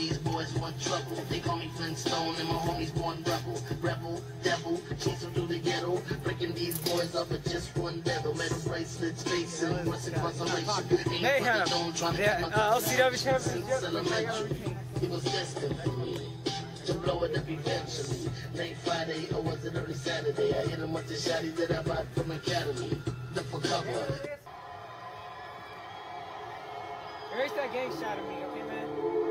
the D's, boys want trouble. They call me Flintstone and my homies born rebel. Rebel, devil, chasing through the ghetto. Breaking these boys up with just one devil. Metal bracelets, facing, what's incarceration. Mayhem. for the dome, trying to Yeah, uh, LCW champion. since Yep, elementary. It was destined for me to blow it up eventually. Late Friday or was it early Saturday? I hit him with the shotty that I bought from Academy. Look for cover. Erase that gang shot at me, okay, man?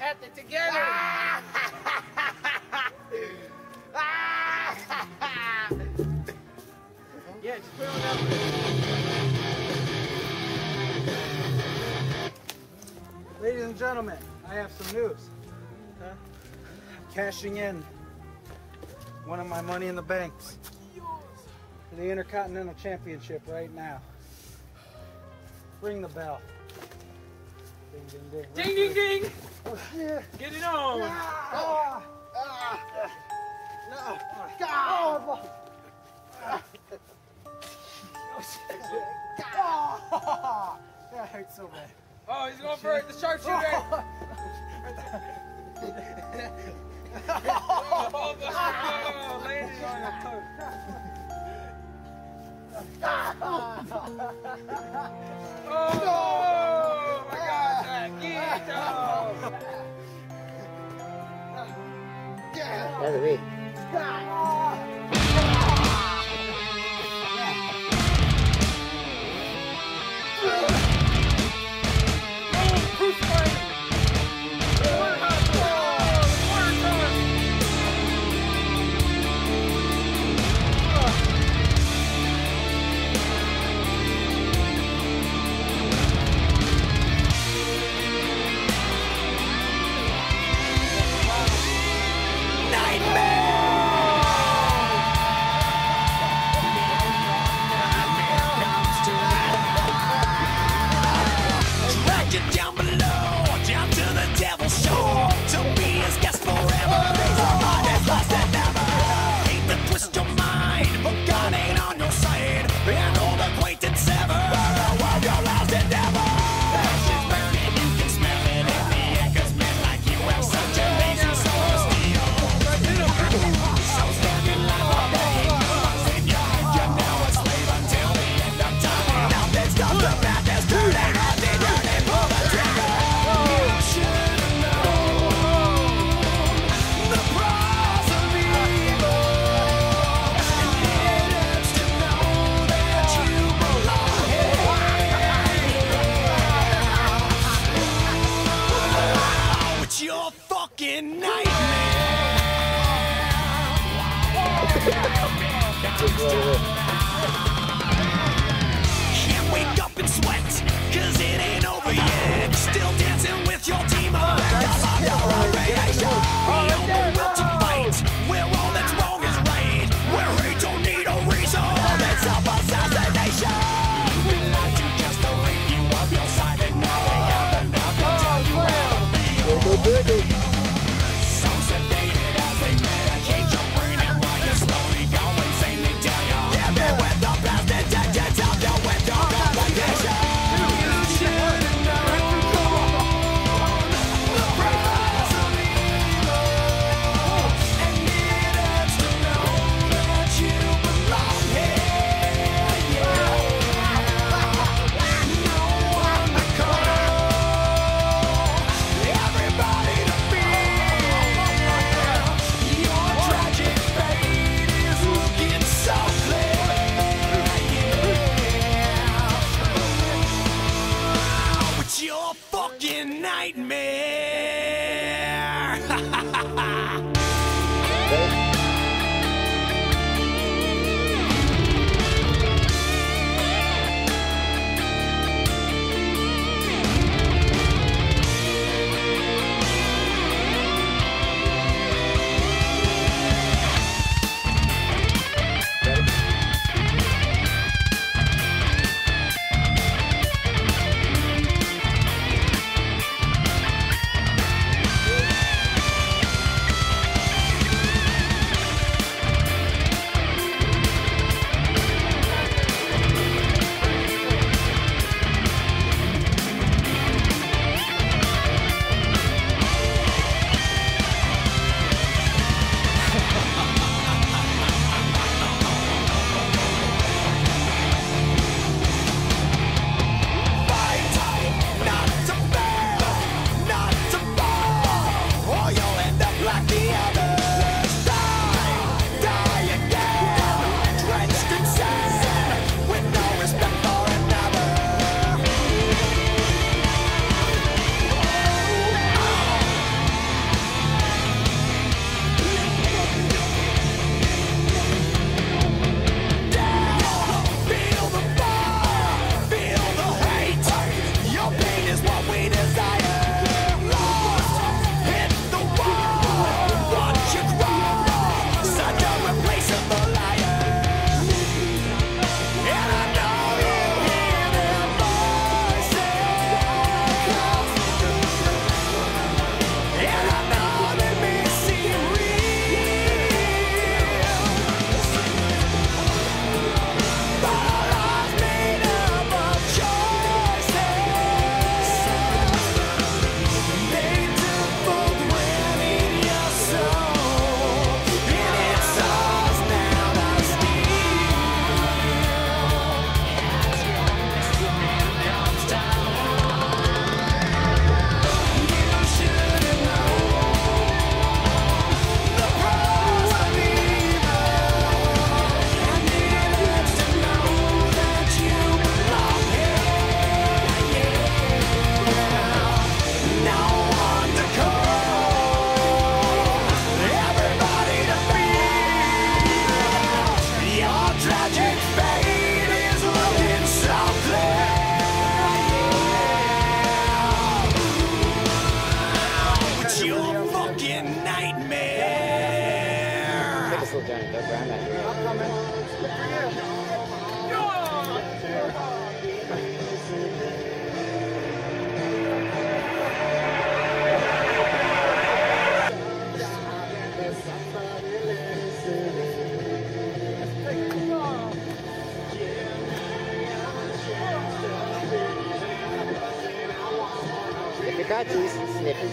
at the together. yeah, just put on. Ladies and gentlemen, I have some news. Huh? Cashing in one of my money in the banks for the Intercontinental Championship right now. Ring the bell. Ding, ding, ding. Ding, ding, ding. Oh, yeah. Get it on. Ah. Oh. Ah. No. God. Ah. Oh, that hurts so bad. Oh, he's going for it. The sharpshooter. oh, oh, oh, oh, oh, oh, landed on your Oh, oh. 对。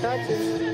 Todos.